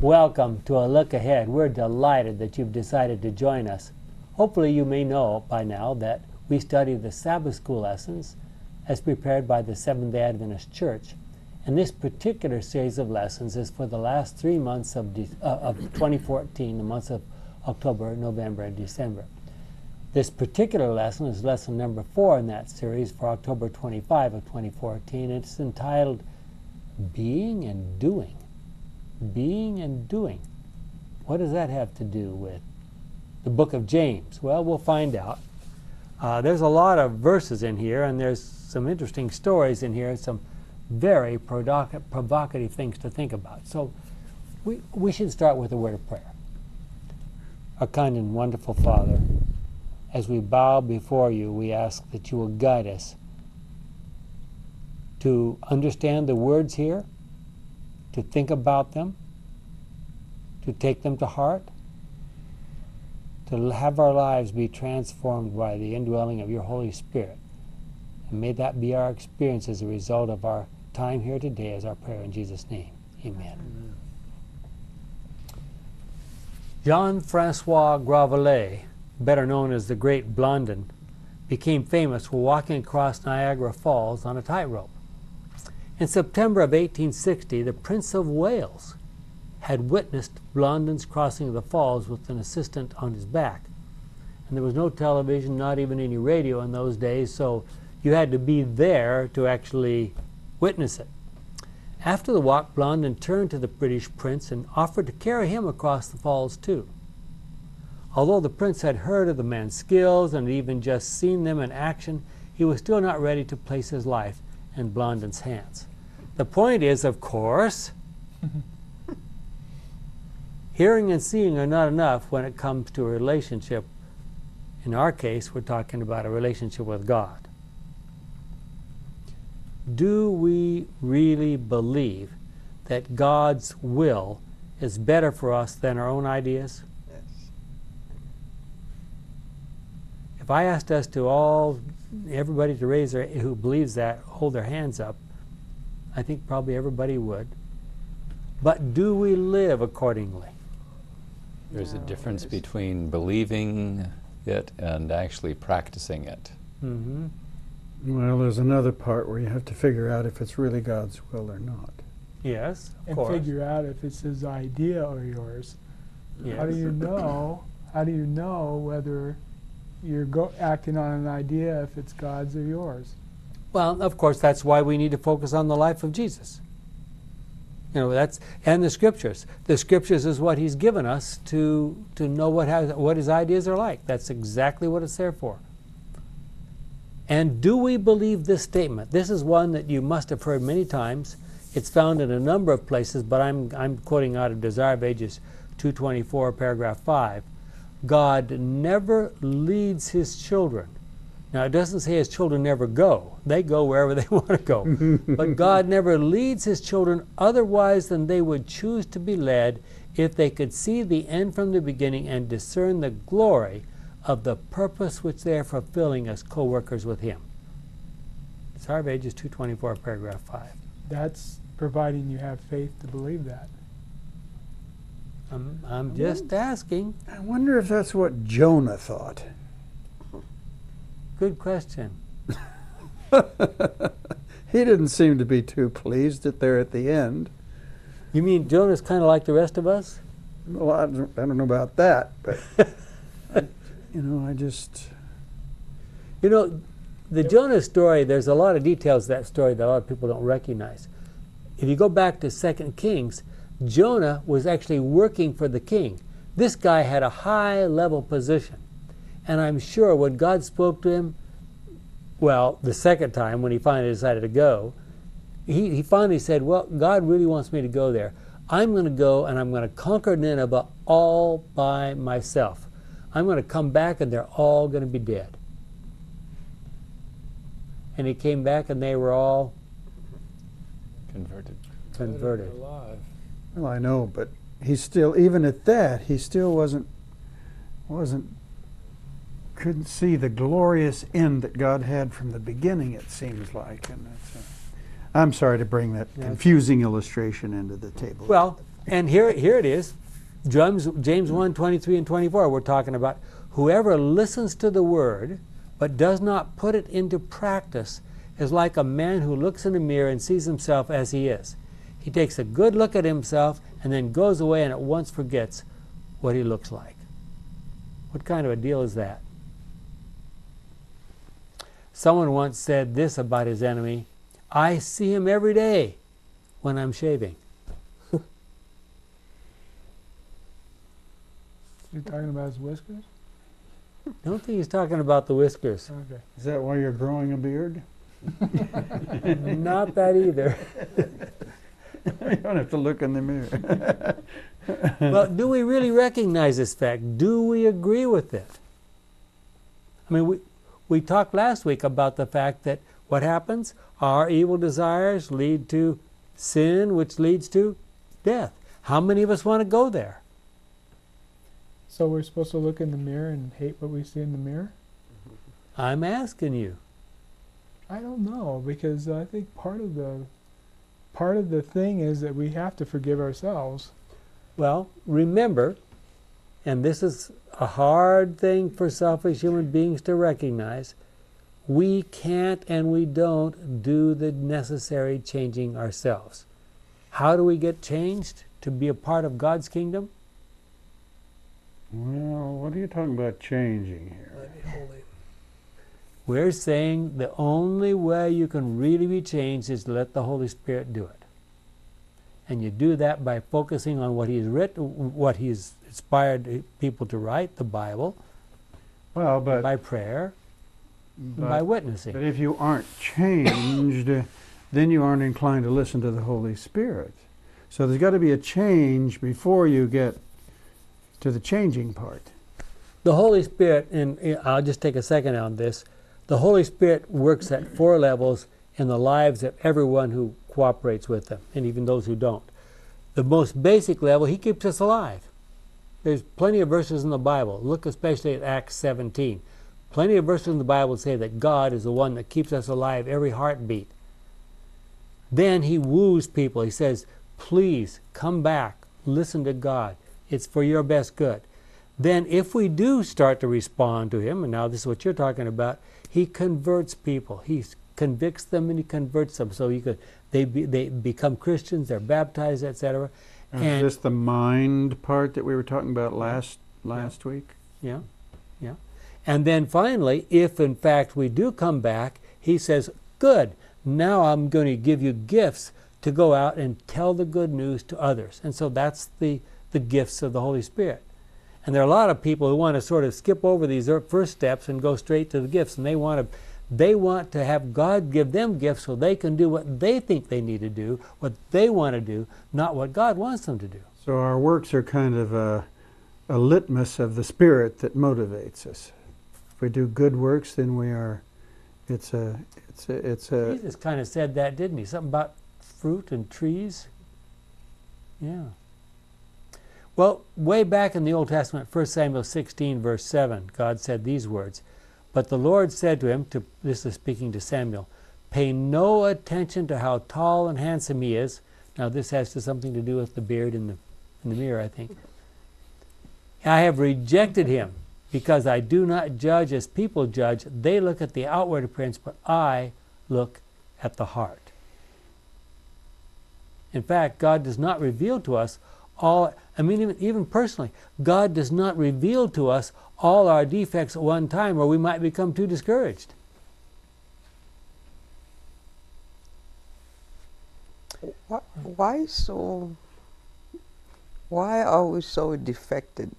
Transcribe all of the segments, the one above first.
Welcome to a look ahead. We're delighted that you've decided to join us. Hopefully, you may know by now that we study the Sabbath school lessons as prepared by the Seventh day Adventist Church. And this particular series of lessons is for the last three months of, de- uh, of 2014, the months of October, November, and December. This particular lesson is lesson number four in that series for October 25 of 2014. It's entitled Being and Doing. Being and Doing. What does that have to do with the book of James? Well, we'll find out. Uh, there's a lot of verses in here, and there's some interesting stories in here, and some very provocative things to think about. So we, we should start with a word of prayer. Our kind and wonderful Father, as we bow before you, we ask that you will guide us to understand the words here, to think about them, to take them to heart, to have our lives be transformed by the indwelling of your Holy Spirit. And may that be our experience as a result of our time here today as our prayer in Jesus' name. Amen. Amen. Jean Francois Gravelet better known as the Great Blondin, became famous for walking across Niagara Falls on a tightrope. In September of 1860, the Prince of Wales had witnessed Blondin's crossing of the falls with an assistant on his back. And there was no television, not even any radio in those days, so you had to be there to actually witness it. After the walk, Blondin turned to the British prince and offered to carry him across the falls too. Although the prince had heard of the man's skills and had even just seen them in action, he was still not ready to place his life in Blondin's hands. The point is, of course, hearing and seeing are not enough when it comes to a relationship. In our case, we're talking about a relationship with God. Do we really believe that God's will is better for us than our own ideas? If I asked us to all, everybody to raise their, who believes that, hold their hands up, I think probably everybody would. But do we live accordingly? There's a difference between believing it and actually practicing it. Mm-hmm. Well, there's another part where you have to figure out if it's really God's will or not. Yes, and course. figure out if it's His idea or yours. Yes. How do you know? How do you know whether you're go- acting on an idea if it's God's or yours. Well, of course, that's why we need to focus on the life of Jesus. You know, that's and the scriptures. The scriptures is what He's given us to to know what has, what His ideas are like. That's exactly what it's there for. And do we believe this statement? This is one that you must have heard many times. It's found in a number of places, but I'm I'm quoting out of Desire of Ages 224, paragraph 5. God never leads his children. Now, it doesn't say his children never go. They go wherever they want to go. but God never leads his children otherwise than they would choose to be led if they could see the end from the beginning and discern the glory of the purpose which they are fulfilling as co workers with him. Desire of Ages 224, paragraph 5. That's providing you have faith to believe that. I'm, I'm just asking. I wonder if that's what Jonah thought. Good question. he didn't seem to be too pleased that they're at the end. You mean Jonah's kind of like the rest of us? Well, I don't, I don't know about that, but I, you know, I just. You know, the Jonah story. There's a lot of details to that story that a lot of people don't recognize. If you go back to Second Kings, Jonah was actually working for the king. This guy had a high level position. And I'm sure when God spoke to him, well, the second time when he finally decided to go, he, he finally said, Well, God really wants me to go there. I'm going to go and I'm going to conquer Nineveh all by myself. I'm going to come back and they're all going to be dead. And he came back and they were all converted. Converted. Alive. Well, I know, but he still, even at that, he still wasn't, wasn't, couldn't see the glorious end that God had from the beginning. It seems like, and that's. A, uh, I'm sorry to bring that confusing illustration into the table. Well, and here, here it is. James, James 1 23 and 24, we're talking about whoever listens to the word but does not put it into practice is like a man who looks in a mirror and sees himself as he is. He takes a good look at himself and then goes away and at once forgets what he looks like. What kind of a deal is that? Someone once said this about his enemy I see him every day when I'm shaving. You talking about his whiskers? Don't think he's talking about the whiskers. Okay. Is that why you're growing a beard? Not that either. you don't have to look in the mirror. well, do we really recognize this fact? Do we agree with it? I mean, we, we talked last week about the fact that what happens? Our evil desires lead to sin, which leads to death. How many of us want to go there? So we're supposed to look in the mirror and hate what we see in the mirror? I'm asking you. I don't know because I think part of the part of the thing is that we have to forgive ourselves. Well, remember, and this is a hard thing for selfish human beings to recognize, we can't and we don't do the necessary changing ourselves. How do we get changed to be a part of God's kingdom? well, what are you talking about changing here? We're saying the only way you can really be changed is to let the Holy Spirit do it. And you do that by focusing on what He's written, what He's inspired people to write, the Bible, Well, but, by prayer, but, by witnessing. but if you aren't changed, then you aren't inclined to listen to the Holy Spirit. So there's got to be a change before you get to the changing part. The Holy Spirit, and uh, I'll just take a second on this. The Holy Spirit works at four levels in the lives of everyone who cooperates with Him, and even those who don't. The most basic level, He keeps us alive. There's plenty of verses in the Bible. Look especially at Acts 17. Plenty of verses in the Bible say that God is the one that keeps us alive every heartbeat. Then He woos people. He says, Please come back, listen to God. It's for your best good. Then, if we do start to respond to Him, and now this is what you're talking about, He converts people. He convicts them and He converts them. So He could, they, be, they become Christians, they're baptized, etc. Is And- this the mind part that we were talking about last last week? Yeah, yeah. And then finally, if in fact we do come back, He says, Good, now I'm going to give you gifts to go out and tell the good news to others. And so that's the, the gifts of the Holy Spirit. And there are a lot of people who want to sort of skip over these er- first steps and go straight to the gifts, and they want to they want to have God give them gifts so they can do what they think they need to do, what they want to do, not what God wants them to do. So our works are kind of a, a litmus of the spirit that motivates us. If we do good works, then we are. It's a. It's a. It's a. Jesus kind of said that, didn't he? Something about fruit and trees. Yeah. Well, way back in the Old Testament, 1 Samuel 16, verse 7, God said these words But the Lord said to him, to, this is speaking to Samuel, pay no attention to how tall and handsome he is. Now, this has to something to do with the beard in the, in the mirror, I think. I have rejected him because I do not judge as people judge. They look at the outward appearance, but I look at the heart. In fact, God does not reveal to us all, I mean, even, even personally, God does not reveal to us all our defects at one time or we might become too discouraged. Why, why so? Why are we so defected?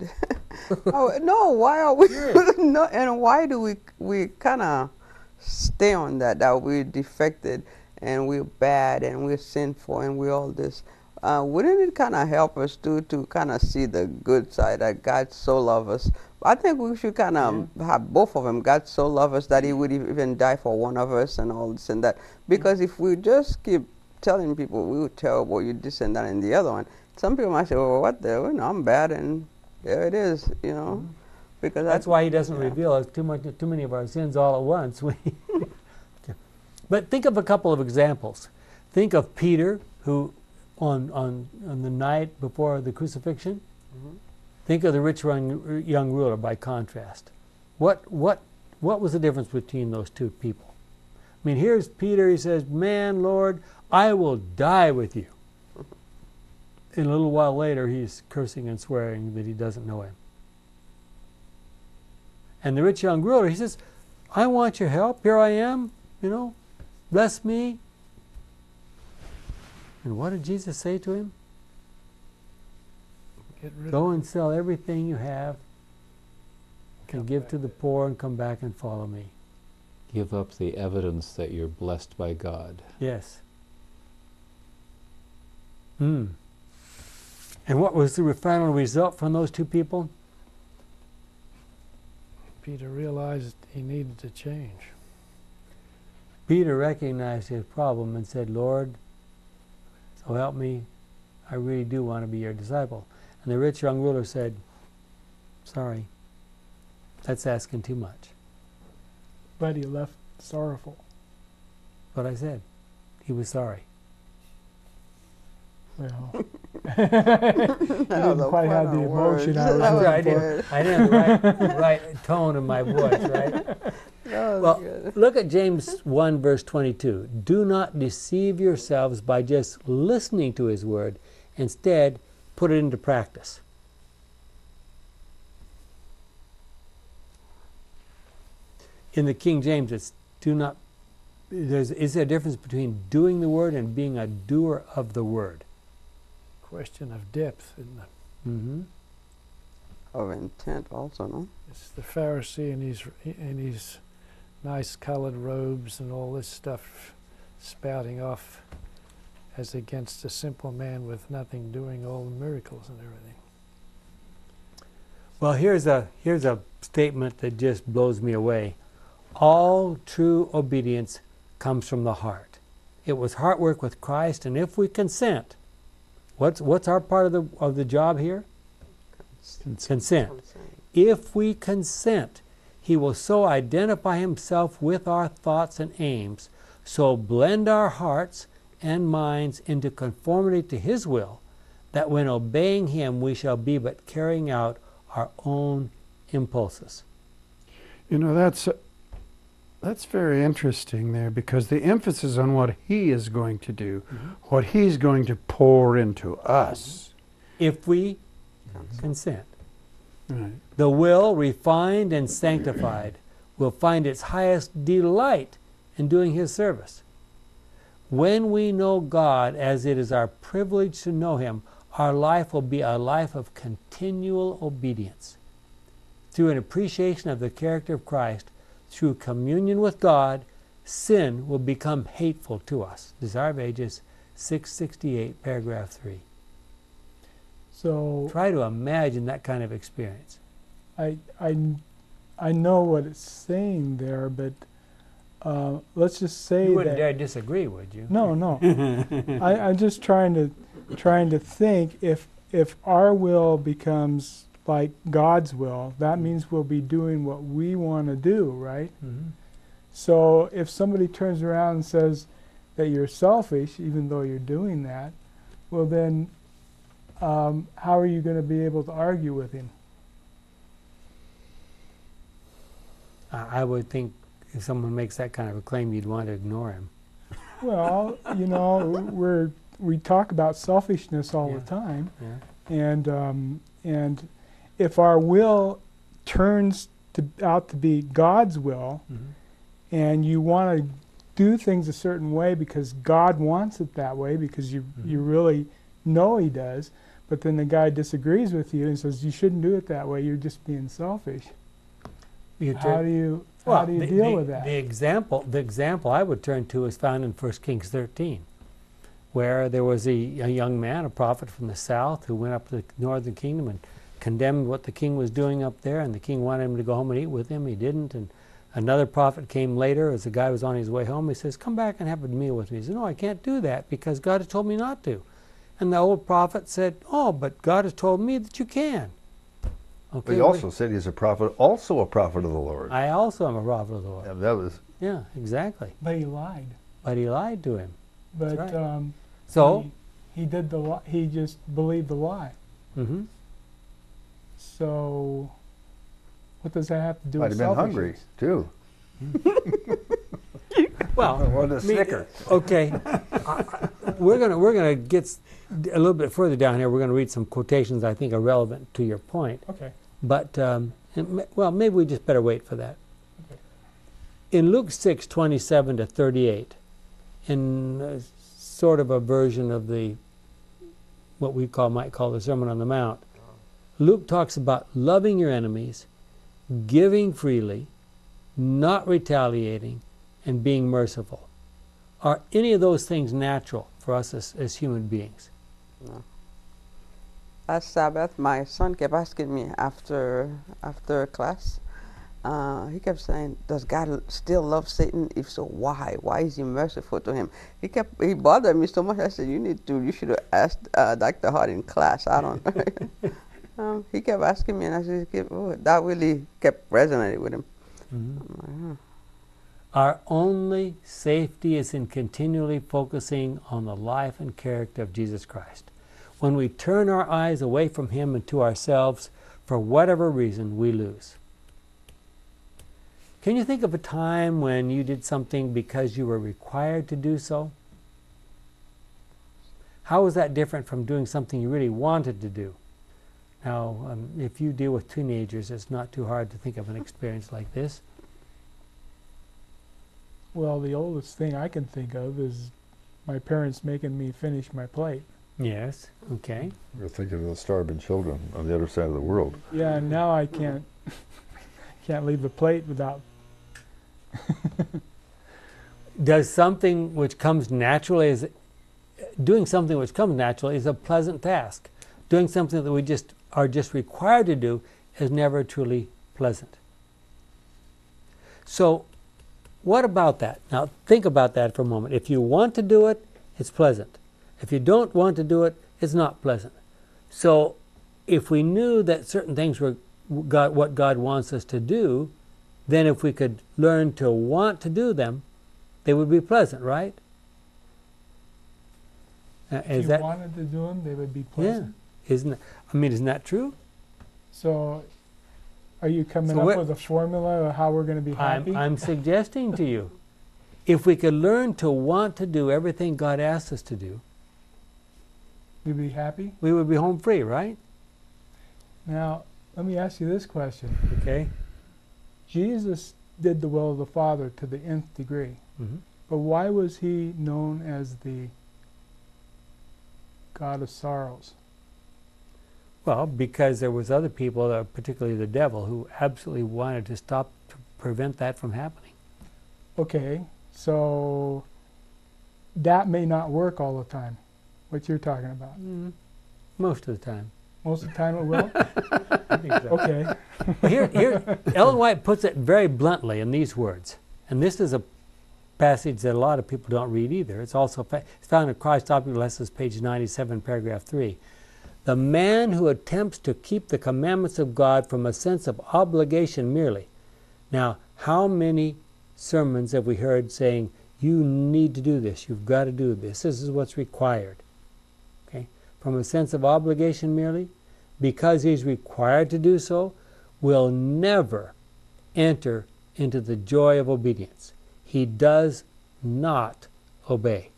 oh, no, why are we no? And why do we we kind of stay on that that we're defected and we're bad and we're sinful and we're all this? Uh, wouldn't it kind of help us too to kind of see the good side that God so loves us? I think we should kind of have both of them. God so loves us that He would even die for one of us and all this and that. Because if we just keep telling people we were terrible, you this and that and the other one, some people might say, "Well, what the? You know, I'm bad," and there it is. You know, mm-hmm. because That's I- why He doesn't yeah. reveal us too much, too many of our sins all at once. but think of a couple of examples. Think of Peter, who on, on, on the night before the crucifixion? Think of the rich young, young ruler by contrast. What, what, what was the difference between those two people? I mean, here's Peter, he says, Man, Lord, I will die with you. And a little while later, he's cursing and swearing that he doesn't know him. And the rich young ruler, he says, I want your help. Here I am, you know, bless me. And what did Jesus say to him? Get rid Go of and sell everything you have and give to the poor and come back and follow me. Give up the evidence that you're blessed by God. Yes. Hmm. And what was the final result from those two people? Peter realized he needed to change. Peter recognized his problem and said, Lord, so help me, I really do want to be your disciple. And the rich young ruler said, Sorry, that's asking too much. But he left sorrowful. But I said, he was sorry. Well, That didn't quite have the emotion I was That I'm was sure I looking didn't, good. I didn't have the right, right tone in my voice, right? That was Well, good. look at James 1, verse 22. Do not deceive yourselves by just listening to his word. Instead, put it into practice. In the King James, it's do not. There's, is there a difference between doing the word and being a doer of the word? Question of depth, isn't it? Mm-hmm. Of intent also, no? It's the Pharisee in his in his nice colored robes and all this stuff spouting off as against a simple man with nothing doing all the miracles and everything. Well, here's a here's a statement that just blows me away. All true obedience comes from the heart. It was heart work with Christ, and if we consent, what's what's our part of the of the job here? Consent. If we consent, He will so identify Himself with our thoughts and aims, so blend our hearts and minds into conformity to His will, that when obeying Him we shall be but carrying out our own impulses. You know, that's that's very interesting there because the emphasis on what he is going to do, mm-hmm. what he's going to pour into us. Mm-hmm. If we consent. Right. The will, refined and sanctified, will find its highest delight in doing His service. When we know God as it is our privilege to know Him, our life will be a life of continual obedience. Through an appreciation of the character of Christ, through communion with God, sin will become hateful to us. Desire of Ages 668, paragraph 3. so Try to imagine that kind of experience. I, I, I know what it's saying there, but uh, let's just say You wouldn't that. dare disagree, would you? No, no. I, I'm just trying to trying to think if if our will becomes like God's will, that means we'll be doing what we want to do, right? Mhm. So if somebody turns around and says that you're selfish, even though you're doing that, well then, um, how are you going to be able to argue with him? I would think if someone makes that kind of a claim, you'd want to ignore him. Well, you know, we're we talk about selfishness all Yeah. the time, Yeah. and um, and if our will turns to out to be God's will, Mhm. and you want to do things a certain way because God wants it that way because you you Mhm. really know He does, but then the guy disagrees with you and says you shouldn't do it that way. You're just being selfish. You How do you well, how do you the, deal the- with that? The example, the example I would turn to is found in 1 Kings 13, where there was a, a young man, a prophet from the south, who went up to the northern kingdom and condemned what the king was doing up there, and the king wanted him to go home and eat with him. He didn't, and another prophet came later as the guy was on his way home. He says, "Come back and have a meal with me." He said, "No, I can't do that because God has told me not to." And the old prophet said, "Oh, but God has told me that you can." Okay. But he well, also said he's a prophet, also a prophet of the Lord. I also am a prophet of the Lord. Yeah, that was Yeah, exactly. but he lied. But he lied to him. But right. um, So, he- he did the li- he just believed the lie. Mm-hmm. So, what does that have to do Might with have been hungry, too. Well, What a me- snicker. Okay, I- I- we're gonna we're gonna get s- a little bit further down here. We're gonna read some quotations I think are relevant to your point. Okay. But um, well, maybe we just better wait for that. Okay. In Luke six twenty seven to thirty eight, in uh, sort of a version of the what we call might call the Sermon on the Mount, Luke talks about loving your enemies, giving freely, not retaliating, and being merciful. Are any of those things natural for us as, as human beings? Last Sabbath, my son kept asking me after after class. Uh, he kept saying, "Does God still love Satan? If so, why? Why is He merciful to him?" He kept he bothered me so much. I said, "You need to. You should have asked uh, Dr. Hart in class. I don't." um, he kept asking me, and I said, oh, "That really kept resonating with him." I'm like, huh. Our only safety is in continually focusing on the life and character of Jesus Christ. When we turn our eyes away from Him and to ourselves, for whatever reason, we lose. Can you think of a time when you did something because you were required to do so? How is that different from doing something you really wanted to do? Now, um, if you deal with teenagers, it's not too hard to think of an experience like this. Well, the oldest thing I can think of is my parents making me finish my plate. Yes. Okay. You're thinking of the starving children on the other side of the world. Yeah, and now I can't can't leave the plate without. Does something which comes naturally is doing something which comes naturally is a pleasant task. Doing something that we just are just required to do is never truly pleasant. So, what about that? Now, think about that for a moment. If you want to do it, it's pleasant. If you don't want to do it, it's not pleasant. So, if we knew that certain things were God, what God wants us to do, then if we could learn to want to do them, they would be pleasant, right? Uh, If you that wanted to do them, they would be pleasant. yeah? Isn't that- I mean, isn't that true? So, are you coming So up with a formula of how we're going to be happy? I'm, I'm suggesting to you, if we could learn to want to do everything God asks us to do, We'd be happy. we would be home free, right? Now, let me ask you this question: Okay. Jesus did the will of the Father to the nth degree, hmm but why was he known as the God of sorrows? Well, because there was other people, uh, particularly the devil, who absolutely wanted to stop to prevent that from happening. Okay, so that may not work all the time. What you're talking about? Mm, most of the time. Most of the time it will. So. okay. Well, here, here, Ellen White puts it very bluntly in these words, and this is a passage that a lot of people don't read either. It's also fa- it's found in Christ's Object Lessons, page 97, paragraph 3. The man who attempts to keep the commandments of God from a sense of obligation merely. Now, how many sermons have we heard saying, you need to do this, you've got to do this, this is what's required? Okay? From a sense of obligation merely, because he's required to do so, will never enter into the joy of obedience. He does not obey.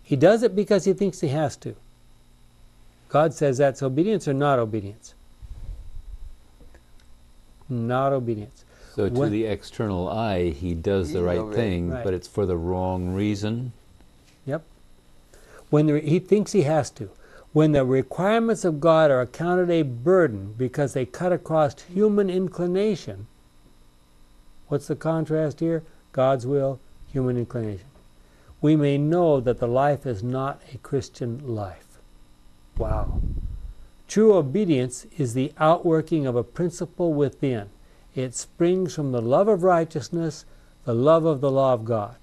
He does it because he thinks he has to. God says that's obedience or not obedience? Not obedience. So to When- the external eye, he does the right already- thing, Right. but it's for the wrong reason. Yep. When the, he thinks he has to. When the requirements of God are accounted a burden because they cut across human inclination, what's the contrast here? God's will, human inclination. We may know that the life is not a Christian life. Wow. True obedience is the outworking of a principle within. It springs from the love of righteousness, the love of the law of God.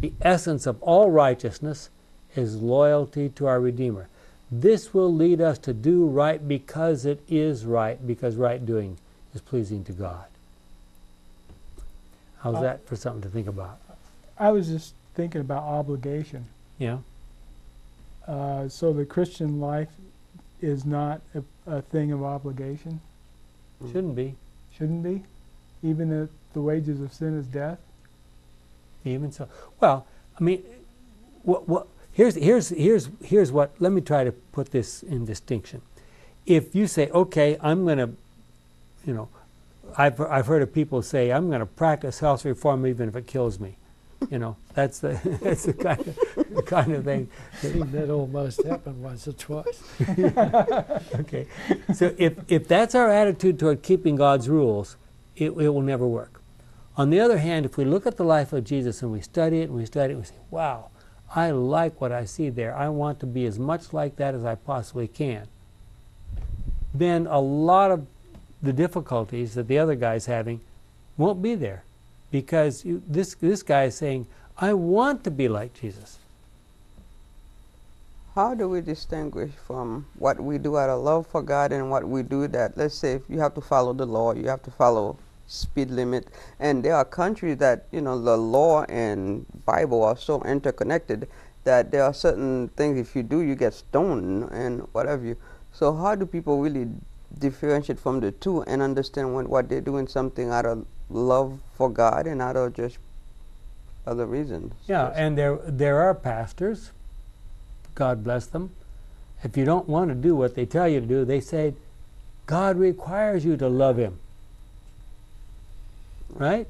The essence of all righteousness is loyalty to our Redeemer. This will lead us to do right because it is right, because right doing is pleasing to God. How's Uh, that for something to think about? I was just thinking about obligation. Yeah. Uh, so the Christian life is not a, a thing of obligation. Shouldn't be. Shouldn't be, even if the wages of sin is death. Even so. Well, I mean, what, what, here's, here's, here's, here's what, let me try to put this in distinction. If you say, okay, I'm going to, you know, I've, I've heard of people say, I'm going to practice health reform even if it kills me. You know, that's the, that's the kind of, the kind of thing. Seen that almost happened once or twice. okay. So if, if that's our attitude toward keeping God's rules, it, it will never work. On the other hand, if we look at the life of Jesus and we study it and we study it, we say, wow, I like what I see there. I want to be as much like that as I possibly can. Then a lot of the difficulties that the other guy's having won't be there because you, this, this guy is saying, I want to be like Jesus. How do we distinguish from what we do out of love for God and what we do that, let's say, if you have to follow the law, you have to follow speed limit, and there are countries that you know the law and Bible are so interconnected that there are certain things if you do you get stoned and whatever you. So how do people really differentiate from the two and understand when what they're doing something out of love for God and out of just other reasons? Yeah, Yes. and there there are pastors, God bless them. If you don't want to do what they tell you to do, they say, God requires you to love Him. Right?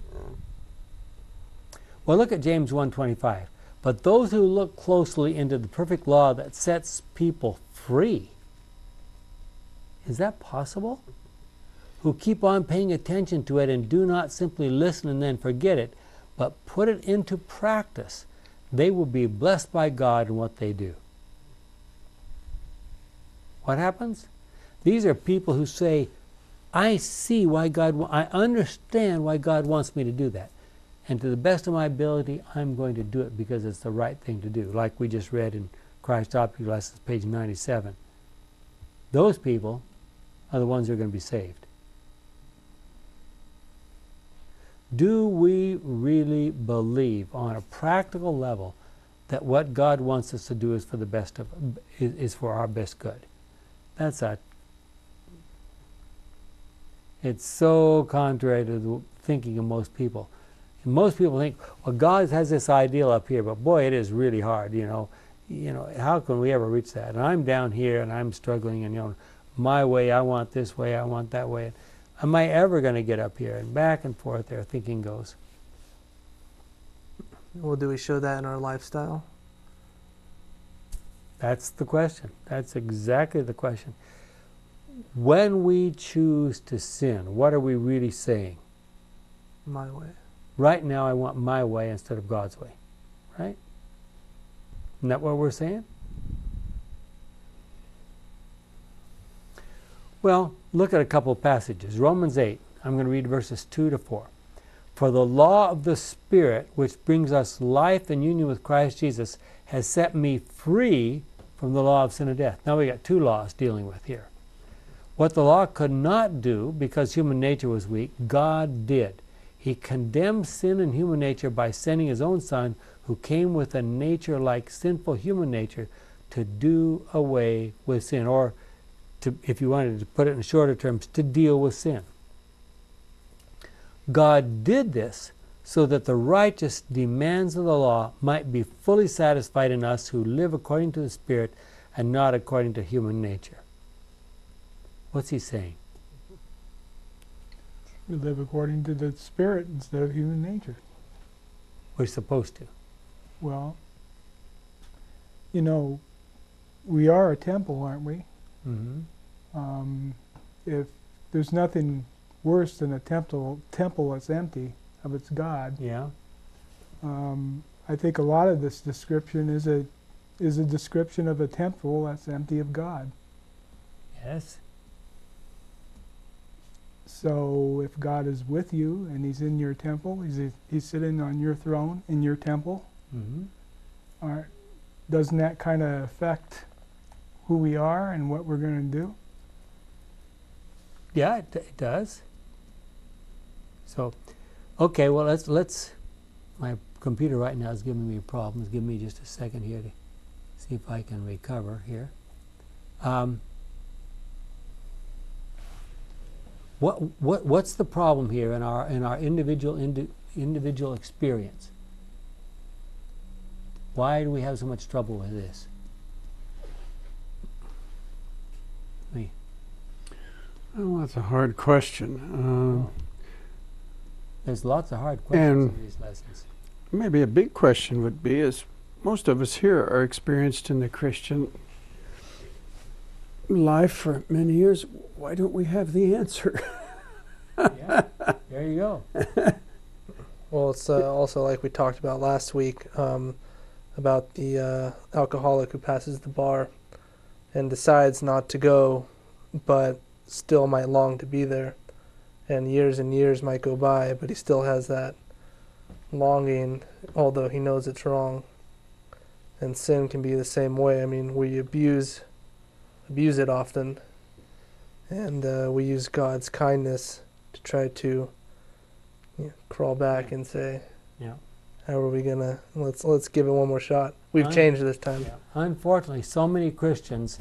Well, look at James 1:25. But those who look closely into the perfect law that sets people free. Is that possible? Who keep on paying attention to it and do not simply listen and then forget it, but put it into practice, they will be blessed by God in what they do. What happens? These are people who say, I see why God, I understand why God wants me to do that. And to the best of my ability, I'm going to do it because it's the right thing to do, like we just read in Christ Object Lessons, page 97. Those people are the ones who are going to be saved. Do we really believe on a practical level that what God wants us to do is for the best of is, for our best good? That's a it's so contrary to the thinking of most people. Most people think, well, God has this ideal up here, but boy, it is really hard. You know, you know, how can we ever reach that? And I'm down here, and I'm struggling, and you know, my way, I want this way, I want that way. Am I ever going to get up here? And back and forth, their thinking goes. Well, do we show that in our lifestyle? That's the question. That's exactly the question. When we choose to sin, what are we really saying? My way. Right now, I want my way instead of God's way. Right? Isn't that what we're saying? Well, look at a couple passages. Romans 8, I'm going to read verses 2 to 4. For the law of the Spirit, which brings us life and union with Christ Jesus, has set me free from the law of sin and death. Now we got two laws dealing with here. What the law could not do because human nature was weak, God did. He condemned sin and human nature by sending his own Son, who came with a nature like sinful human nature, to do away with sin, or to, if you wanted to put it in shorter terms, to deal with sin. God did this so that the righteous demands of the law might be fully satisfied in us who live according to the Spirit and not according to human nature. What's he saying? We live according to the spirit instead of human nature. We're supposed to. Well, you know, we are a temple, aren't we? Mm-hmm. Um, if there's nothing worse than a temple temple that's empty of its God, Yeah. um, I think a lot of this description is a is a description of a temple that's empty of God. Yes. So if God is with you and He's in your temple, He's He's sitting on your throne in your temple. Mm-hmm. Are, doesn't that kind of affect who we are and what we're going to do? Yeah, it, it does. So, okay, well let's let's. My computer right now is giving me problems. Give me just a second here to see if I can recover here. Um, what, what, what's the problem here in our, in our individual, indi, individual experience? Why do we have so much trouble with this? Me. Well, that's a hard question. Um, There's lots of hard questions in these lessons. maybe a big question would be: Is most of us here are experienced in the Christian life for many years? Why don't we have the answer? yeah, there you go. Well, it's uh, also like we talked about last week um, about the uh, alcoholic who passes the bar and decides not to go, but still might long to be there. And years and years might go by, but he still has that longing, although he knows it's wrong. And sin can be the same way. I mean, we abuse abuse it often, and uh, we use God's kindness to try to you know, crawl back and say, Yeah. "How are we gonna? Let's let's give it one more shot. We've Right. changed this time." Yeah. Unfortunately, so many Christians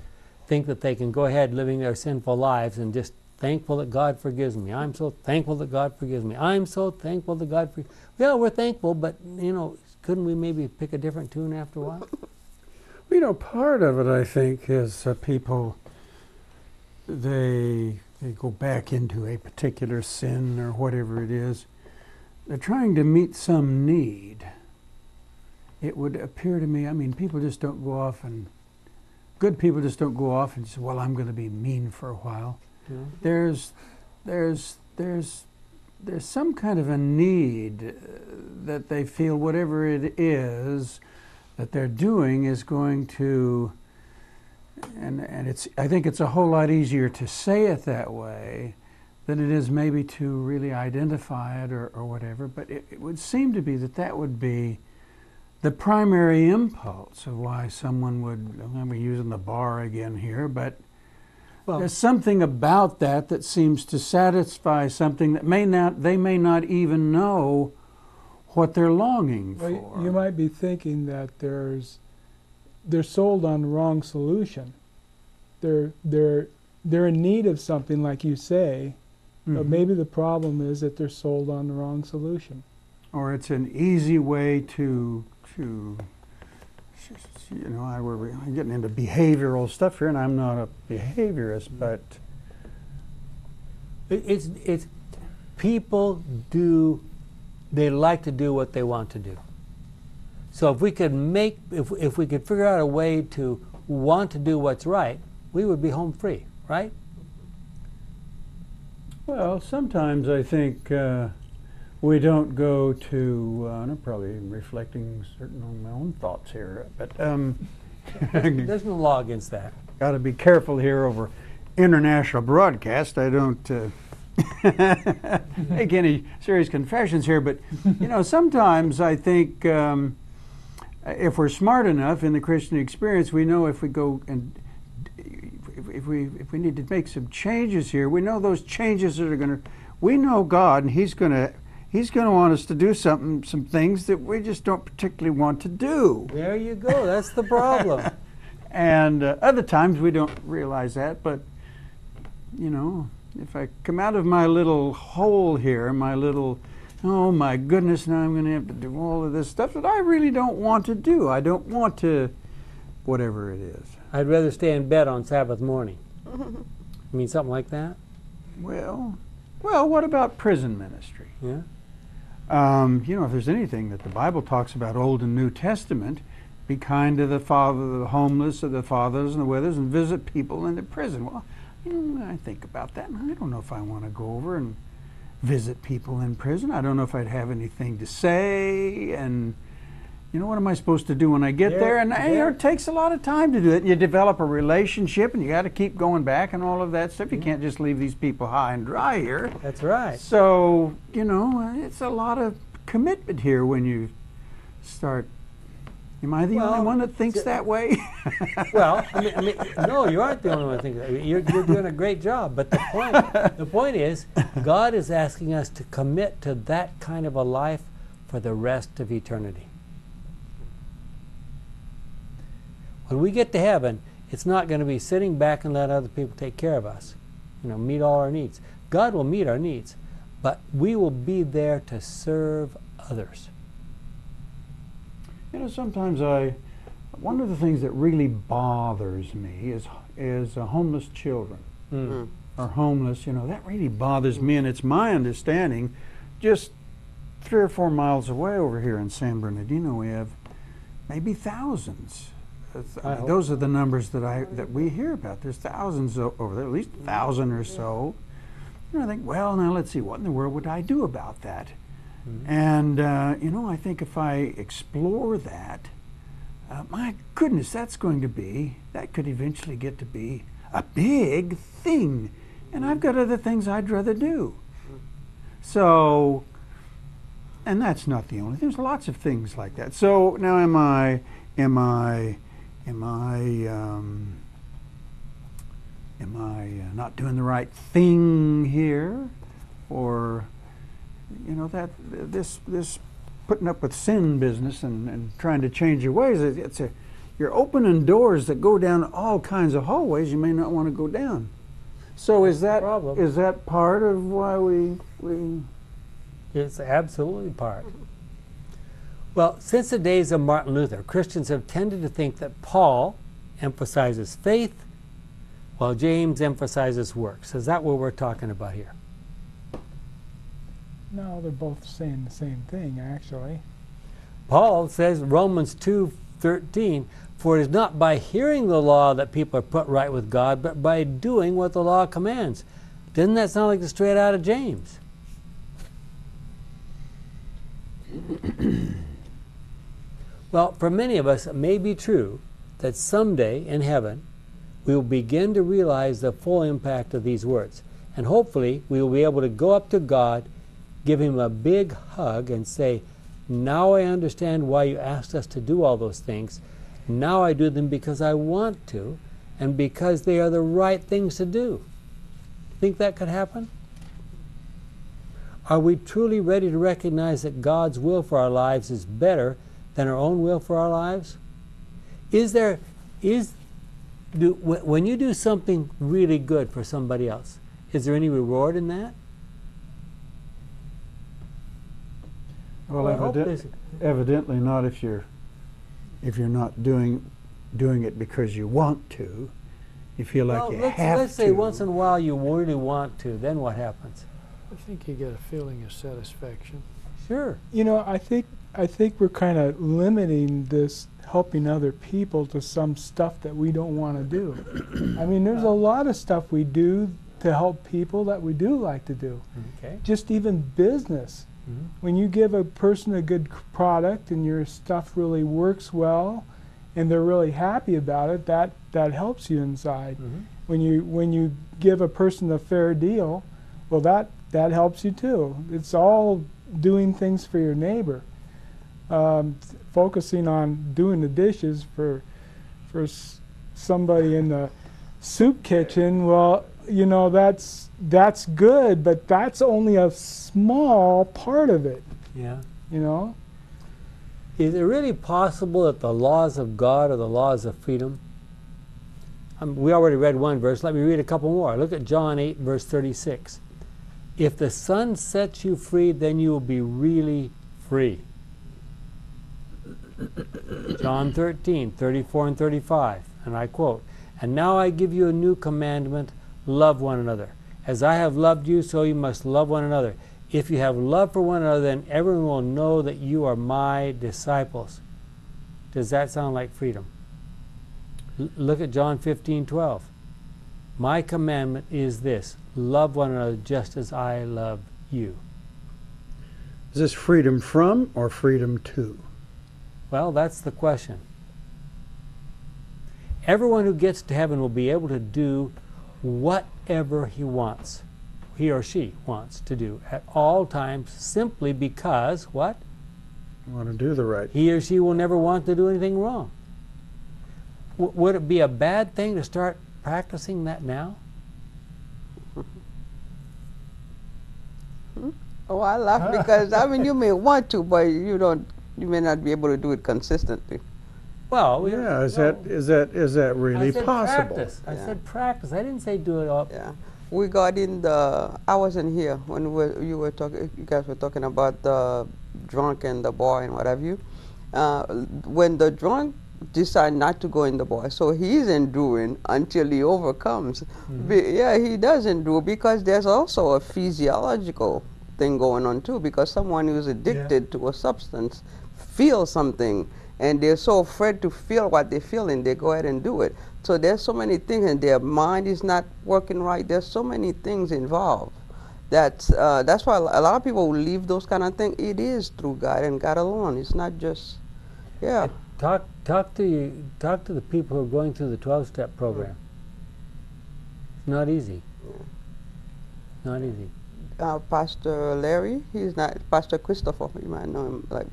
think that they can go ahead living their sinful lives and just thankful that God forgives me. I'm so thankful that God forgives me. I'm so thankful that God forgives Yeah, we're thankful, but, you know, couldn't we maybe pick a different tune after a while? You know, part of it, I think, is people they they go back into a particular sin or whatever it is. They're trying to meet some need. It would appear to me. I mean, people just don't go off and good people just don't go off and say, "Well, I'm going to be mean for a while." Know? There's there's there's there's some kind of a need uh, that they feel whatever it is that they're doing is going to and and it's I think it's a whole lot easier to say it that way than it is maybe to really identify it or, or whatever but it, it would seem to be that that would be the primary impulse of why someone would I'm using the bar again here but Well, there's something about that that seems to satisfy something that may not they may not even know what they're longing Well, for. you might be thinking that there's they're sold on the wrong solution. They're they're they're in need of something, like you say, but Mhm. maybe the problem is that they're sold on the wrong solution. or it's an easy way to you know I we're I'm getting into behavioral stuff here, and I'm not a behaviorist, but It's, it's, people do, they like to do what they want to do. So if we could make, if, if we could figure out a way to want to do what's right, we would be home free, right? well, sometimes I think uh, we don't go to. Uh, and I'm probably reflecting certain on my own thoughts here, but um, There's no law against that. got to be careful here over international broadcast. I don't uh, make any serious confessions here, but you know, sometimes I think um, if we're smart enough in the Christian experience, we know if we go and if, if we if we need to make some changes here, we know those changes that are going to. We know God, and He's going to. He's going to want us to do something, some things that we just don't particularly want to do. There you go. That's the problem. And uh, other times we don't realize that, but you know, if I come out of my little hole here, my little, oh my goodness, now I'm going to have to do all of this stuff that I really don't want to do. I don't want to, whatever it is. I'd rather stay in bed on Sabbath morning. You mean something like that? Well, well, what about prison ministry? Yeah. Um, you know, if there's anything that the Bible talks about, Old and New Testament, be kind to the father, the homeless, or the fathers and the widows, and visit people in the prison. Well, you know, I think about that, and I don't know if I want to go over and visit people in prison. I don't know if I'd have anything to say, and you know, what am I supposed to do when I get There- there? And you know, there- it takes a lot of time to do it. You develop a relationship, and you got to keep going back and all of that stuff. You can't just leave these people high and dry here. That's right. So, you know, it's a lot of commitment here when you start. Am I the only one that thinks that way? Well, I mean, I mean, no, you aren't the only one thinking that. You're, you're doing a great job. But the point, the point is, God is asking us to commit to that kind of a life for the rest of eternity. When we get to heaven, it's not going to be sitting back and let other people take care of us, you know, meet all our needs. God will meet our needs, but we will be there to serve others. You know, sometimes I, one of the things that really bothers me is is uh, homeless children Mm. or homeless. You know, that really bothers me, and it's my understanding, just three or four miles away over here in San Bernardino, we have maybe thousands. I mean, those are the numbers that I that we hear about. There's thousands o- over there, at least a thousand or so. And I think, well, now let's see, what in the world would I do about that? And uh, you know, I think if I explore that, uh, my goodness, that's going to be that could eventually get to be a big thing, and I've got other things I'd rather do. So, and that's not the only. There's lots of things like that. So now, am I, am I, am I, um, am I uh, not doing the right thing here, or, you know, that this this putting up with sin business and, and trying to change your ways? It's a you're opening doors that go down all kinds of hallways you may not want to go down. So is that problem. is that part of why we we It's absolutely part. Well, since the days of Martin Luther, Christians have tended to think that Paul emphasizes faith while James emphasizes works. Is that what we're talking about here? No, they're both saying the same thing, actually. Paul says Romans 2:13, "For it is not by hearing the law that people are put right with God, but by doing what the law commands." Doesn't that sound like the straight out of James? well, for many of us, it may be true that someday in heaven we will begin to realize the full impact of these words. And hopefully, we will be able to go up to God, give Him a big hug, and say, Now I understand why you asked us to do all those things. Now I do them because I want to, and because they are the right things to do. Think that could happen? Are we truly ready to recognize that God's will for our lives is better than our own will for our lives? Is there, is, do, wh- when you do something really good for somebody else, is there any reward in that? well I hope evident, evidently not if you're if you're not doing doing it because you want to. You feel like well, you let's, have let's to. say once in a while you really want to, then what happens? I think you get a feeling of satisfaction. Sure. You know, I think I think we're kind of limiting this helping other people to some stuff that we don't want to do. I mean, there's a lot of stuff we do to help people that we do like to do. Okay. Just even business. Mhm. When you give a person a good product and your stuff really works well and they're really happy about it, that that helps you inside. Mhm. When you when you give a person a fair deal, well that that helps you too. It's all doing things for your neighbor. Um, focusing on doing the dishes for for s- somebody in the soup kitchen, well, you know that's that's good, but that's only a small part of it. Yeah. You know. Is it really possible that the laws of God are the laws of freedom? Um, we already read one verse. Let me read a couple more. Look at John 8, verse 36. If the Son sets you free, then you will be really free. John 13, 34 and 35. And I quote, And now I give you a new commandment love one another. As I have loved you, so you must love one another. If you have love for one another, then everyone will know that you are my disciples. Does that sound like freedom? L- look at John 15, 12. My commandment is this love one another just as I love you. Is this freedom from or freedom to? Well, that's the question. Everyone who gets to heaven will be able to do whatever he wants, he or she wants to do at all times simply because what? You want to do the right. He or she will never want to do anything wrong. W- would it be a bad thing to start practicing that now? Hmm? Oh, I laugh because I mean you may want to, but you don't. You may not be able to do it consistently. Well, we Yeah, is no. that is that is that really I said possible? Practice. I Yeah. said practice. I didn't say do it all. Yeah, we got in the. I wasn't here when we you were talking. You guys were talking about the drunk and the boy and what have you. Uh, when the drunk decide not to go in the boy, so he's enduring until he overcomes. Be- yeah, he does endure because there's also a physiological thing going on too. Because someone who's addicted to a substance feels something and they're so afraid to feel what they're feeling, they go ahead and do it. So there's so many things and their mind is not working right. There's so many things involved. That's uh, that's why a lot of people leave those kind of things. It is through God and God alone. It's not just yeah. Talk talk to you talk to the people who are going through the twelve step program. It's not easy. Not easy. uh, Pastor Larry, he's not Pastor Christopher. You might know him. Like,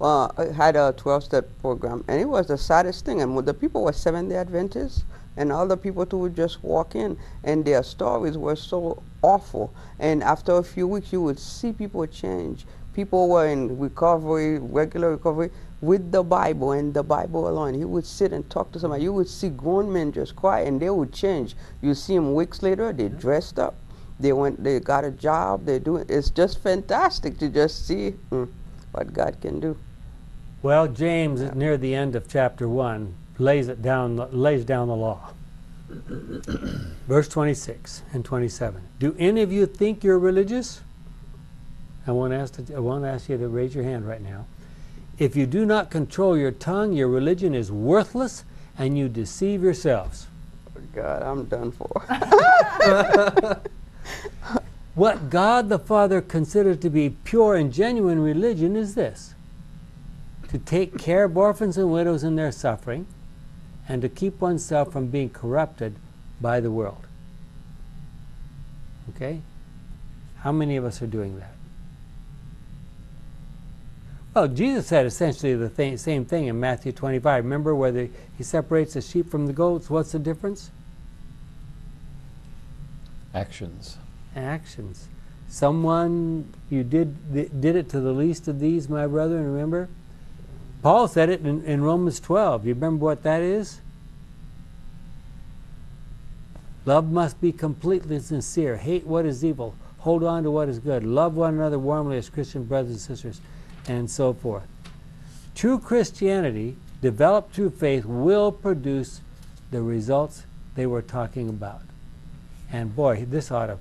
uh, had a twelve-step program, and it was the saddest thing. And the people were Seventh Day Adventists, and other people too would just walk in, and their stories were so awful. And after a few weeks, you would see people change. People were in recovery, regular recovery, with the Bible and the Bible alone. He would sit and talk to somebody. You would see grown men just cry, and they would change. You see them weeks later, they dressed up. They went. They got a job. They do it. It's just fantastic to just see mm, what God can do. Well, James, at near the end of chapter one, lays it down, lays down the law. Verse 26 and 27. Do any of you think you're religious? I want, to ask to, I want to ask you to raise your hand right now. If you do not control your tongue, your religion is worthless and you deceive yourselves. God, I'm done for. What God the Father considers to be pure and genuine religion is this to take care of orphans and widows in their suffering, and to keep oneself from being corrupted by the world. Okay? How many of us are doing that? Well, Jesus said essentially the th- same thing in Matthew 25. Remember where the, he separates the sheep from the goats? What's the difference? Actions. actions. Someone you did did it to the least of these, my brethren. Remember, Paul said it in, in Romans 12. You remember what that is? Love must be completely sincere. Hate what is evil. Hold on to what is good. Love one another warmly as Christian brothers and sisters, and so forth. True Christianity, developed through faith, will produce the results they were talking about. And boy, this ought to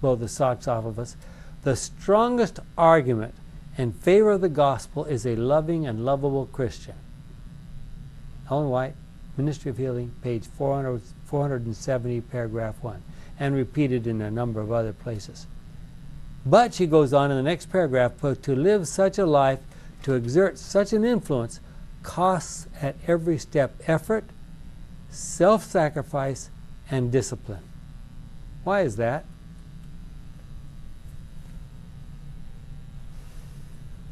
blow the socks off of us. The strongest argument in favor of the gospel is a loving and lovable Christian. Ellen White, Ministry of Healing, page 400, 470, paragraph 1, and repeated in a number of other places. But she goes on in the next paragraph, to live such a life, to exert such an influence, costs at every step effort, self sacrifice, and discipline. Why is that?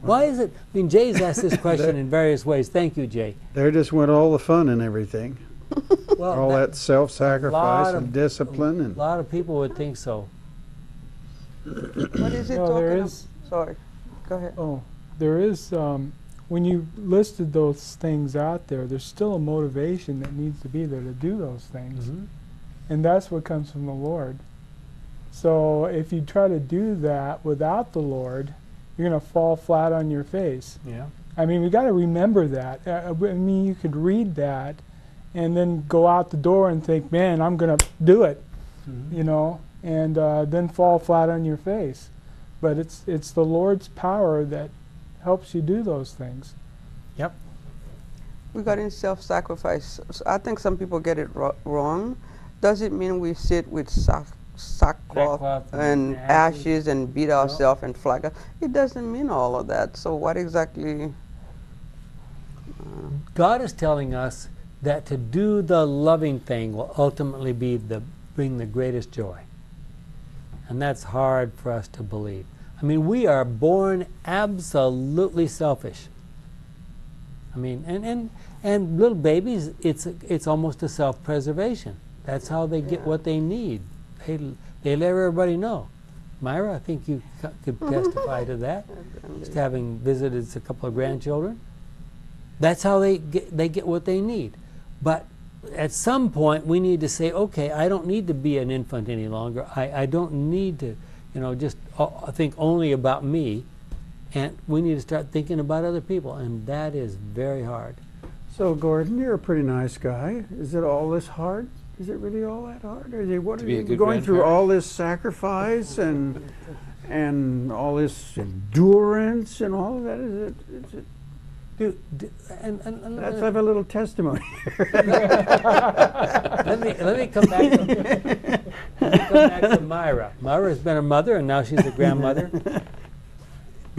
Why is it? I mean, Jay's asked this question in various ways. Thank you, Jay. There just went all the fun and everything. Well, all that, self-sacrifice lot and of- discipline a lot of people would think so. What is it No, talking there ab- is- Sorry, go ahead. Oh, there is, um, when you listed those things out there, there's still a motivation that needs to be there to do those things. Mhm. And that's what comes from the Lord. So if you try to do that without the Lord, you're going to fall flat on your face. Yeah. I mean, we got to remember that. Uh, I mean, you could read that and then go out the door and think, man, I'm going to do it, Mhm. you know, and uh, then fall flat on your face. But it's, it's the Lord's power that helps you do those things. Yep. We got in self-sacrifice. I think some people get it ro- wrong. Does it mean we sit with sack, sackcloth and and ashes. ashes and beat ourselves and flag? us? It doesn't mean all of that. So what exactly? Uh, God is telling us that to do the loving thing will ultimately be the bring the greatest joy. And that's hard for us to believe. I mean, we are born absolutely selfish. I mean, and and, and little babies, it's it's almost a self-preservation. That's how they get Yeah. what they need. They they let everybody know. Myra, I think you c- could testify to that. Just having visited a couple of grandchildren. That's how they get, they get what they need. But at some point, we need to say, okay, I don't need to be an infant any longer. I, I don't need to, you know, just uh, think only about me. And we need to start thinking about other people. And that is very hard. So, Gordon, you're a pretty nice guy. Is it all this hard? Is it really all that hard? Or is it, what To are be you good going through all this sacrifice and and all this endurance and all of that? Is it? Is it Do, do, and, and, and let's have a little testimony. let me let me come back. To, let me come back to Myra. Myra has been a mother, and now she's a grandmother.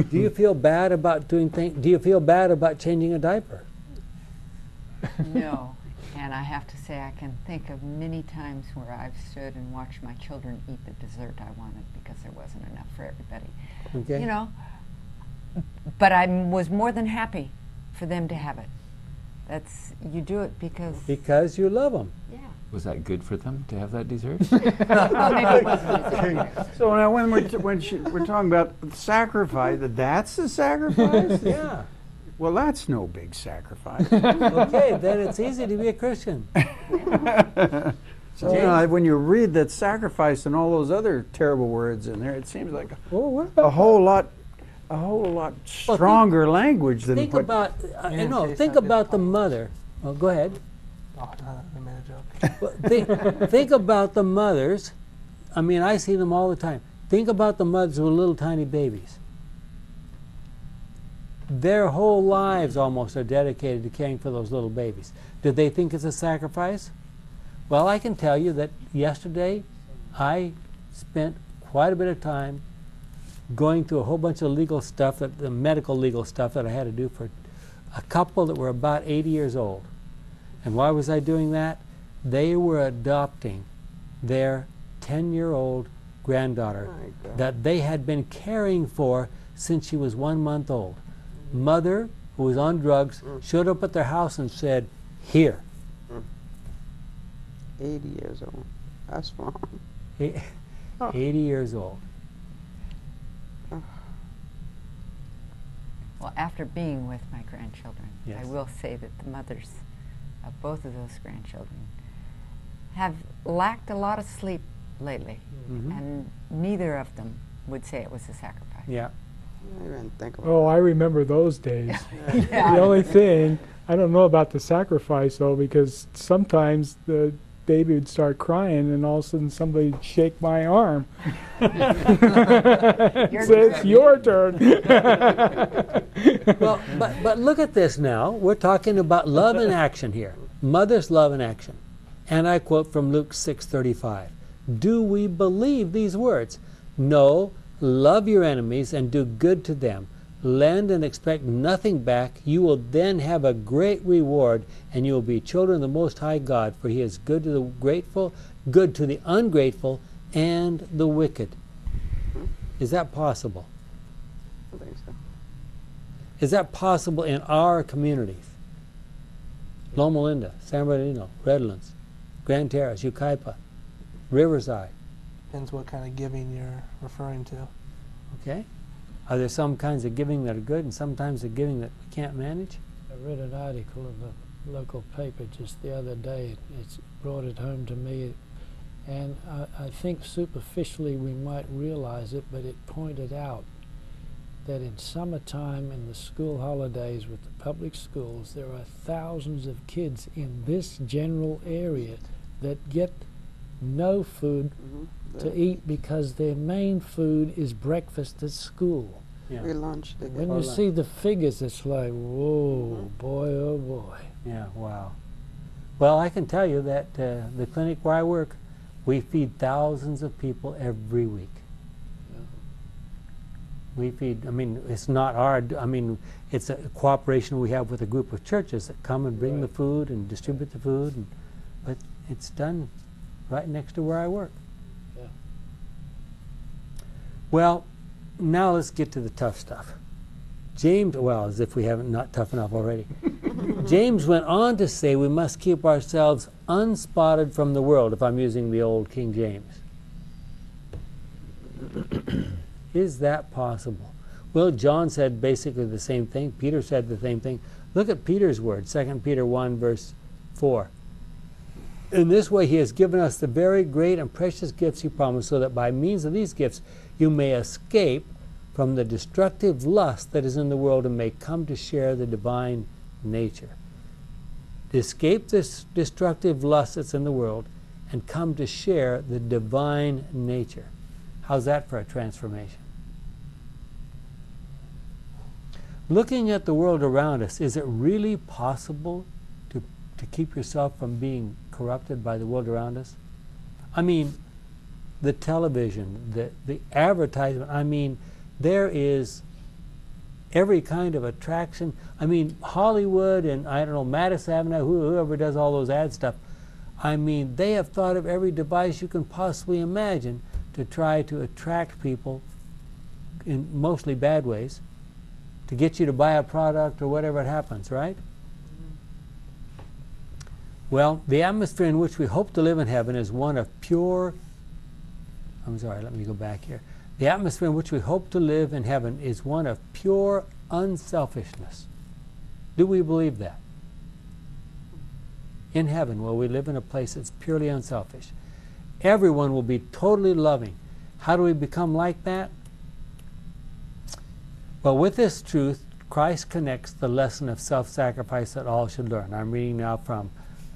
Do you feel bad about doing things? Do you feel bad about changing a diaper? No. And I have to say, I can think of many times where I've stood and watched my children eat the dessert I wanted because there wasn't enough for everybody. Okay. You know, but I was more than happy for them to have it. That's you do it because because you love them. yeah. Was that good for them to have that dessert? Well, maybe it wasn't dessert. so now, when we're t- when she, we're talking about sacrifice, that's the sacrifice. Yeah. Well, that's no big sacrifice. Okay, then it's easy to be a Christian. So, you know, when you read that sacrifice and all those other terrible words in there, it seems like Well, what a whole lot, a whole lot think- stronger language than think what. about uh, Yeah, no, think about the mother. Well, go ahead. Oh, no, I made a joke. Well, think, think about the mothers. I mean, I see them all the time. Think about the mothers with little tiny babies. Their whole lives almost are dedicated to caring for those little babies. Do they think it's a sacrifice? Well, I can tell you that yesterday I spent quite a bit of time going through a whole bunch of legal stuff, that, the medical legal stuff that I had to do for a couple that were about 80 years old. And why was I doing that? They were adopting their 10 year old granddaughter that they had been caring for since she was one month old. Mother, who was on drugs, showed up at their house and said, Here. 80 years old. That's wrong. He- 80 years old. Well, after being with my grandchildren, Yes. I will say that the mothers of both of those grandchildren have lacked a lot of sleep lately, Mhm. and neither of them would say it was a sacrifice. Yeah. I didn't think about Oh, I remember those days. The only thing, I don't know about the sacrifice though, because sometimes the baby would start crying and all of a sudden somebody would shake my arm. Your Say, it's your turn. Well, but, but look at this now. We're talking about love in action here. Mother's love in action. And I quote from Luke 6:35. Do we believe these words? No, love your enemies and do good to them. Lend and expect nothing back. You will then have a great reward and you will be children of the most high God, for he is good to the grateful, good to the ungrateful and the wicked. Is that possible? I think so. Is that possible in our communities? Loma Linda, San Bernardino, Redlands, Grand Terrace, Yucaipa, Riverside. Depends what kind of giving you're referring to. Okay? Are there some kinds of giving that are good and sometimes the giving that we can't manage? I read an article in the local paper just the other day. It's brought it home to me, and I, I think superficially we might realize it, but it pointed out that in summertime in the school holidays with the public schools, there are thousands of kids in this general area that get no food hmm to eat because their main food is breakfast at school. Yeah. Free lunch. They When get. you lunch. see the figures, it's like, whoa, boy, oh boy. Yeah, wow. Well, I can tell you that uh, the clinic where I work, we feed thousands of people every week. We feed, I mean, it's not our, I mean, it's a cooperation we have with a group of churches that come and bring the food and distribute the food, and, but it's done right next to where I work. Yeah. Well, now let's get to the tough stuff. James, well, as if we haven't not tough enough already. James went on to say we must keep ourselves unspotted from the world, if I'm using the old King James. Is that possible? Well, John said basically the same thing. Peter said the same thing. Look at Peter's word, 2 Peter 1, verse 4. In this way, he has given us the very great and precious gifts he promised, so that by means of these gifts you may escape from the destructive lust that is in the world and may come to share the divine nature. To escape this destructive lust that's in the world and come to share the divine nature. How's that for a transformation? Looking at the world around us, is it really possible to, to keep yourself from being corrupted by the world around us? I mean, the television, the, the advertisement, I mean, there is every kind of attraction. I mean, Hollywood and I don't know, Madison Avenue, whoever does all those ad stuff. I mean, they have thought of every device you can possibly imagine to try to attract people in mostly bad ways to get you to buy a product or whatever it happens, right? Well, the atmosphere in which we hope to live in heaven is one of pure. I'm sorry, let me go back here. The atmosphere in which we hope to live in heaven is one of pure unselfishness. Do we believe that? In heaven, will we live in a place that's purely unselfish? Everyone will be totally loving. How do we become like that? Well, with this truth, Christ connects the lesson of self sacrifice that all should learn. I'm reading now from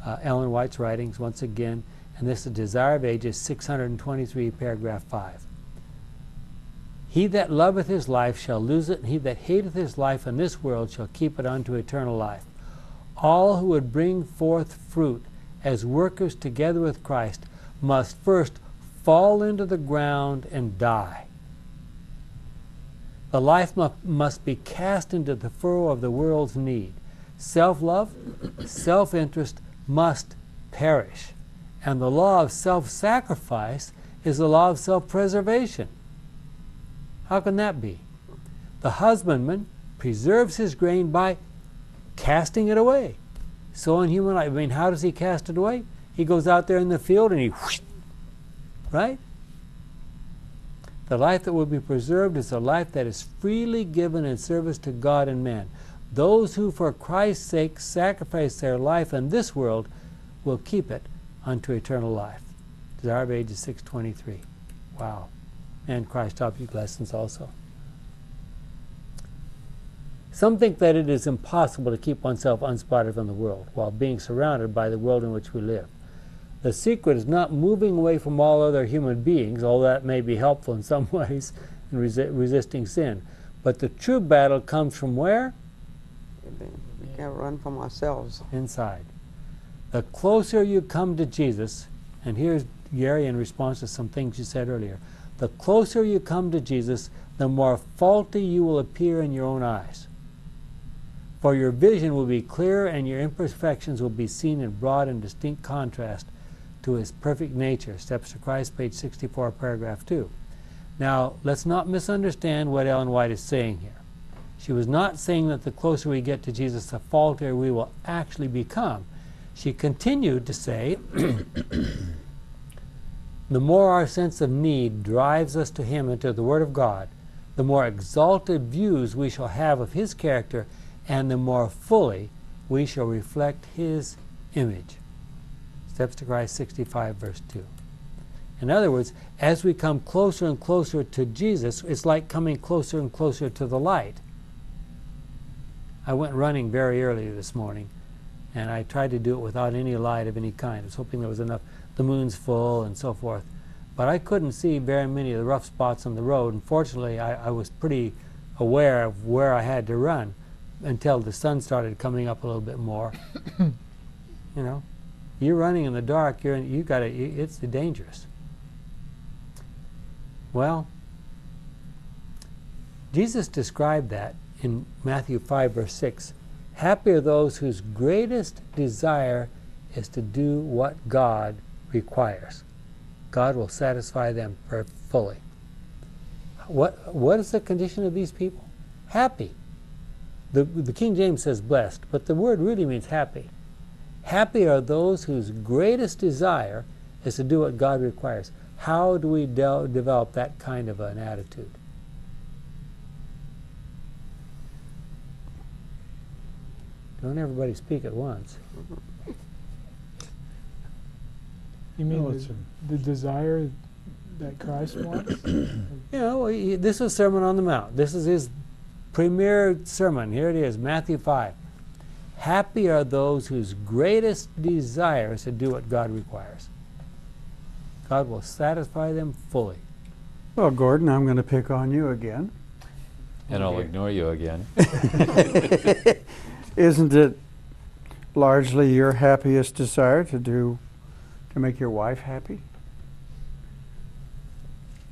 uh, Ellen White's writings once again, and this is Desire of Ages 623, paragraph 5. He that loveth his life shall lose it, and he that hateth his life in this world shall keep it unto eternal life. All who would bring forth fruit as workers together with Christ must first fall into the ground and die. The life must be cast into the furrow of the world's need. Self love, self interest must perish. And the law of self sacrifice is the law of self preservation. How can that be? The husbandman preserves his grain by casting it away. So in human life, I mean, how does he cast it away? He goes out there in the field and he, whoosh, right? The life that will be preserved is a life that is freely given in service to God and man. Those who for Christ's sake sacrifice their life in this world will keep it unto eternal life. Desire of Ages 623. Wow. And Christ object lessons also. Some think that it is impossible to keep oneself unspotted from the world while being surrounded by the world in which we live. The secret is not moving away from all other human beings, although that may be helpful in some ways in resi- resisting sin. But the true battle comes from where? Can't run from ourselves. Inside. The closer you come to Jesus, and here's Gary in response to some things you said earlier. The closer you come to Jesus, the more faulty you will appear in your own eyes. For your vision will be clearer and your imperfections will be seen in broad and distinct contrast to his perfect nature. Steps to Christ, page 64, paragraph 2. Now, let's not misunderstand what Ellen White is saying here. She was not saying that the closer we get to Jesus, the faultier we will actually become. She continued to say, the more our sense of need drives us to Him and to the Word of God, the more exalted views we shall have of His character, and the more fully we shall reflect His image. Steps to Christ 65, verse 2. In other words, as we come closer and closer to Jesus, it's like coming closer and closer to the light. I went running very early this morning, and I tried to do it without any light of any kind. I was hoping there was enough, the moon's full and so forth. But I couldn't see very many of the rough spots on the road. Unfortunately, I, I was pretty aware of where I had to run until the sun started coming up a little bit more. you know, you're running in the dark. You're in, you got to. It's dangerous. Well, Jesus described that in Matthew 5, verse 6. Happy are those whose greatest desire is to do what God requires. God will satisfy them fully. What, what is the condition of these people? Happy. The, the King James says blessed, but the word really means happy. Happy are those whose greatest desire is to do what God requires. How do we de- develop that kind of an attitude? Don't everybody speak at once. You mean No, the, it's the desire that Christ wants? You know, he- this is Sermon on the Mount. This is his premier sermon. Here it is, Matthew 5. Happy are those whose greatest desire is to do what God requires. God will satisfy them fully. Well, Gordon, I'm going to pick on you again. And I'll ignore you again. Isn't it largely your happiest desire to do to make your wife happy?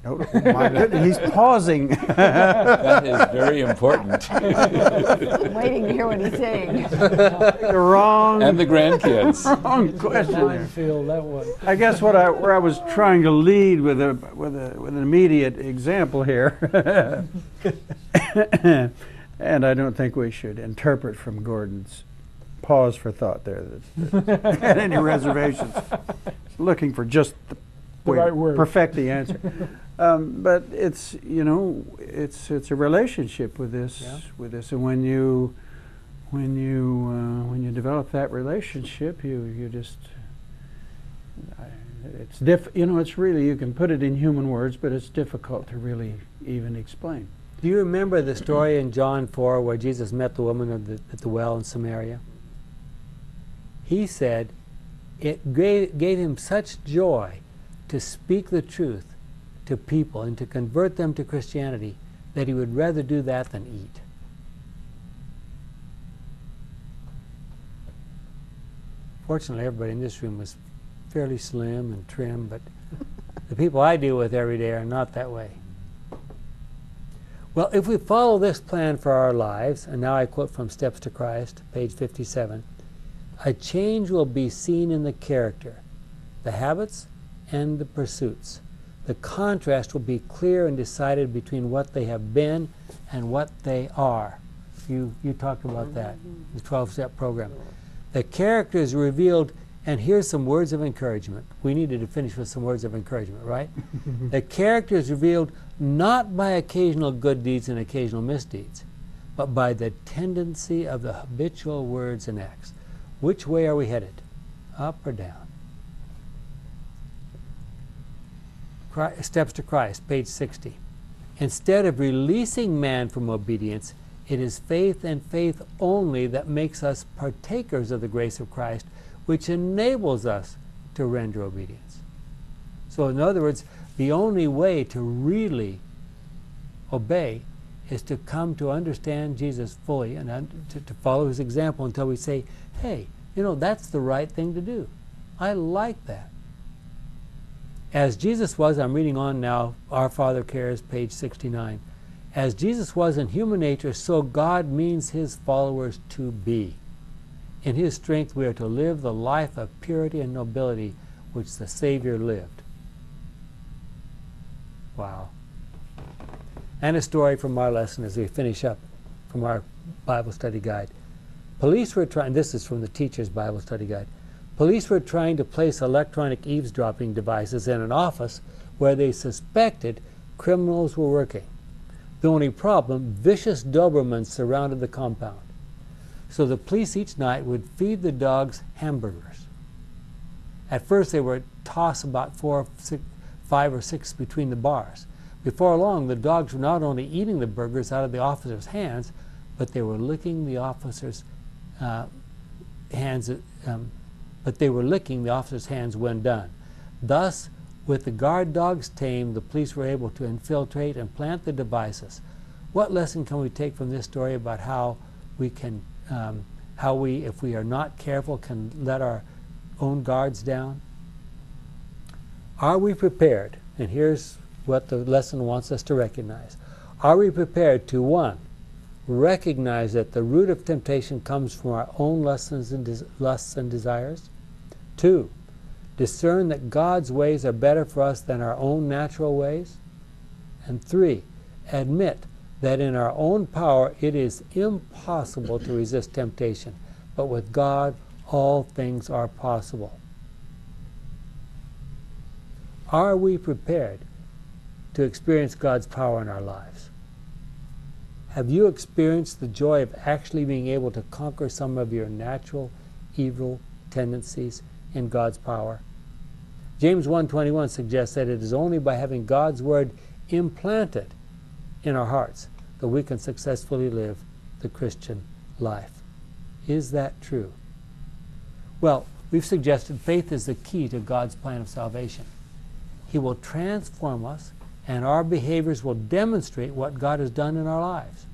No, oh my goodness, he's pausing. that is very important. I'm waiting to hear what he's saying. the wrong, and the grandkids. wrong question there. Minefield, that one. I guess what I where I was trying to lead with a with a with an immediate example here, and I don't think we should interpret from Gordon's pause for thought there that, that had any reservations. Looking for just the, The way right word. perfect the answer. um, but it's you know it's it's a relationship with this Yeah. with this, and when you when you uh, when you develop that relationship, you you just I- it's diff you know it's really you can put it in human words, but it's difficult to really even explain. Do you remember the story in John 4 where Jesus met the woman at the, at the well in Samaria? He said it gave, gave him such joy to speak the truth to people and to convert them to Christianity that he would rather do that than eat. Fortunately, everybody in this room was fairly slim and trim, but the people I deal with every day are not that way. Well, if we follow this plan for our lives, and now I quote from Steps to Christ, page 57, a change will be seen in the character, the habits, and the pursuits. The contrast will be clear and decided between what they have been and what they are. You, you talked about that, the 12 step program. The character is revealed, and here's some words of encouragement. We needed to finish with some words of encouragement, right? the character is revealed not by occasional good deeds and occasional misdeeds, but by the tendency of the habitual words and acts. Which way are we headed? Up or down? Chri- Steps to Christ, page 60. Instead of releasing man from obedience, it is faith and faith only that makes us partakers of the grace of Christ, which enables us to render obedience. So, in other words, the only way to really obey is to come to understand Jesus fully and to, to follow his example until we say, hey, you know, that's the right thing to do. I like that. As Jesus was, I'm reading on now, Our Father Cares, page 69. As Jesus was in human nature, so God means his followers to be. In his strength, we are to live the life of purity and nobility which the Savior lived. Wow. And a story from our lesson as we finish up from our Bible study guide. Police were trying, this is from the teacher's Bible study guide. Police were trying to place electronic eavesdropping devices in an office where they suspected criminals were working. The only problem, vicious Dobermans surrounded the compound. So the police each night would feed the dogs hamburgers. At first, they were tossed about four, six, five or six between the bars. Before long, the dogs were not only eating the burgers out of the officer's hands, but they were licking the officer's uh, hands. Um, but they were licking the officer's hands when done. Thus, with the guard dogs tamed, the police were able to infiltrate and plant the devices. What lesson can we take from this story about how we can, um, how we, if we are not careful, can let our own guards down? Are we prepared? And here's what the lesson wants us to recognize. Are we prepared to, one, recognize that the root of temptation comes from our own lusts and, des- lusts and desires? Two, discern that God's ways are better for us than our own natural ways? And three, admit that in our own power it is impossible to resist temptation, but with God all things are possible. Are we prepared to experience God's power in our lives? Have you experienced the joy of actually being able to conquer some of your natural evil tendencies in God's power? James 1:21 suggests that it is only by having God's word implanted in our hearts that we can successfully live the Christian life. Is that true? Well, we've suggested faith is the key to God's plan of salvation. He will transform us and our behaviors will demonstrate what God has done in our lives.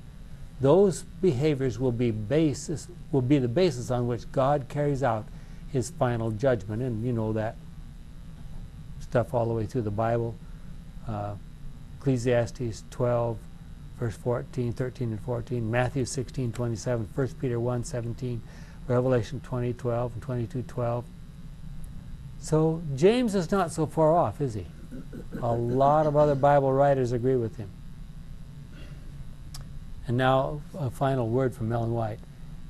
Those behaviors will be basis will be the basis on which God carries out his final judgment and you know that stuff all the way through the Bible. Uh, Ecclesiastes 12 verse 14, 13 and 14, Matthew 16, 27, 1 Peter 1, 17, Revelation 20, 12 and 22, 12. So James is not so far off, is he? A lot of other Bible writers agree with him. And now, a final word from Ellen White.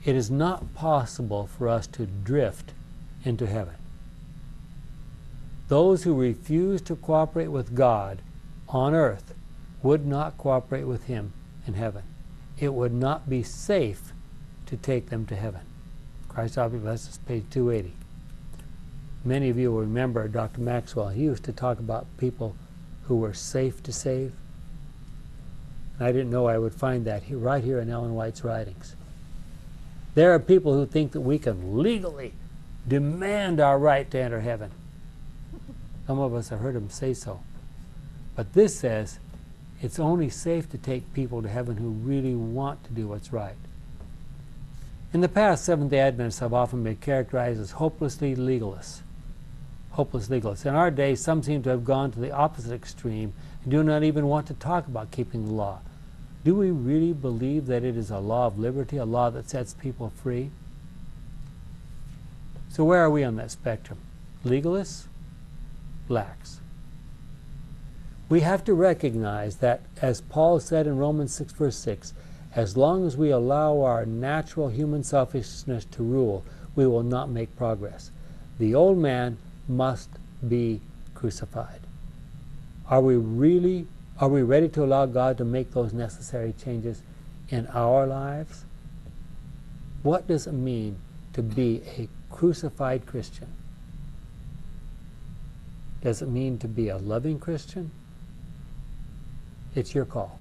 It is not possible for us to drift into heaven. Those who refuse to cooperate with God on earth would not cooperate with Him in heaven. It would not be safe to take them to heaven. Christ Object Lessons, page 280. Many of you will remember Dr. Maxwell. He used to talk about people who were safe to save. I didn't know I would find that right here in Ellen White's writings. There are people who think that we can legally demand our right to enter heaven. Some of us have heard him say so. But this says it's only safe to take people to heaven who really want to do what's right. In the past, Seventh day Adventists have often been characterized as hopelessly legalists hopeless legalists. In our day, some seem to have gone to the opposite extreme and do not even want to talk about keeping the law. Do we really believe that it is a law of liberty, a law that sets people free? So, where are we on that spectrum? Legalists? Lax. We have to recognize that, as Paul said in Romans 6, verse 6, as long as we allow our natural human selfishness to rule, we will not make progress. The old man must be crucified. Are we really are we ready to allow God to make those necessary changes in our lives? What does it mean to be a crucified Christian? Does it mean to be a loving Christian? It's your call.